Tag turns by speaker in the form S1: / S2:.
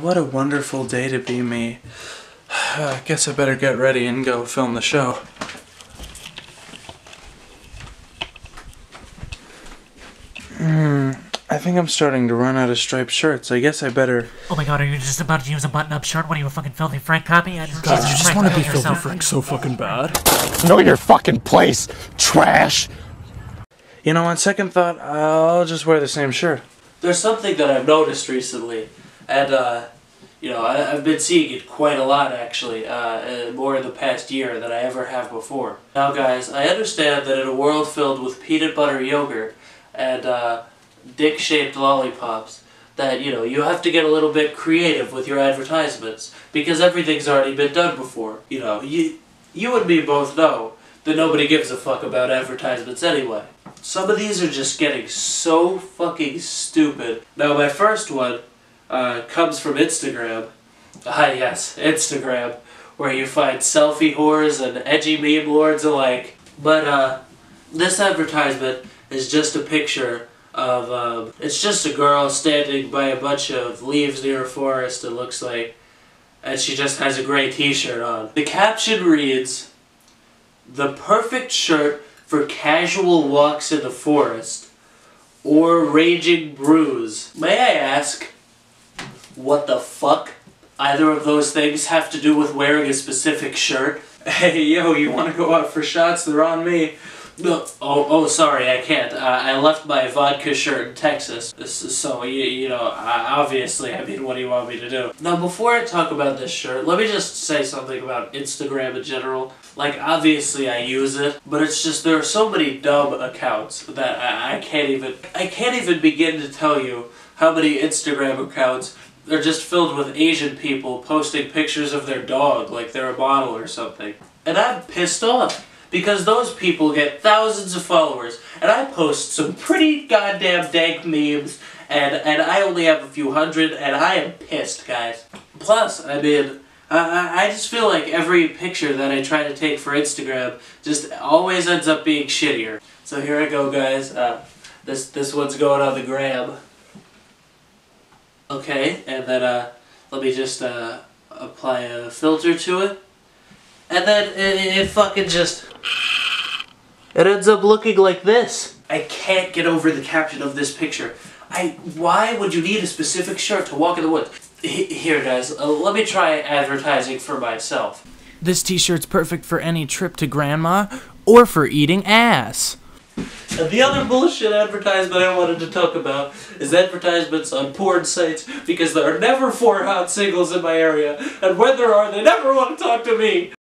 S1: what a wonderful day to be me. I guess I better get ready and go film the show. Hmm, I think I'm starting to run out of striped shirts. I guess I better.
S2: Oh my god, are you just about to use a button-up shirt? What are you, a fucking filthy Frank copy? I just,
S3: God, you just want to be
S2: kill
S3: filthy. Frank so fucking bad.
S4: Know your fucking place, trash.
S1: You know, on second thought, I'll just wear the same shirt.
S5: There's something that I've noticed recently, and uh, you know I, I've been seeing it quite a lot actually, uh, uh, more in the past year than I ever have before. Now, guys, I understand that in a world filled with peanut butter yogurt and uh, dick-shaped lollipops, that you know you have to get a little bit creative with your advertisements because everything's already been done before. You know, you you and me both know that nobody gives a fuck about advertisements anyway. Some of these are just getting so fucking stupid. Now, my first one uh, comes from Instagram. Ah, yes, Instagram, where you find selfie whores and edgy meme lords alike. But uh, this advertisement is just a picture of. Um, it's just a girl standing by a bunch of leaves near a forest. It looks like, and she just has a gray T-shirt on. The caption reads, "The perfect shirt." for casual walks in the forest or raging brews. May I ask, what the fuck either of those things have to do with wearing a specific shirt?
S1: Hey, yo, you want to go out for shots? They're on me.
S5: No, oh, oh, sorry, I can't. Uh, I left my vodka shirt in Texas, so you, you know, obviously, I mean, what do you want me to do? Now, before I talk about this shirt, let me just say something about Instagram in general. Like, obviously, I use it, but it's just there are so many dumb accounts that I, I can't even, I can't even begin to tell you how many Instagram accounts are just filled with Asian people posting pictures of their dog like they're a model or something. And I'm pissed off because those people get thousands of followers and I post some pretty goddamn dank memes and and I only have a few hundred and I am pissed, guys. Plus, I mean, I, I- I just feel like every picture that I try to take for Instagram just always ends up being shittier. So here I go, guys. Uh, this this one's going on the gram. Okay, and then uh, let me just uh, apply a filter to it. And then it, it fucking just. It ends up looking like this. I can't get over the caption of this picture. I. Why would you need a specific shirt to walk in the woods? H- here, guys, uh, let me try advertising for myself.
S3: This t-shirt's perfect for any trip to grandma or for eating ass.
S5: The other bullshit advertisement I wanted to talk about is advertisements on porn sites because there are never four hot singles in my area, and when there are, they never want to talk to me.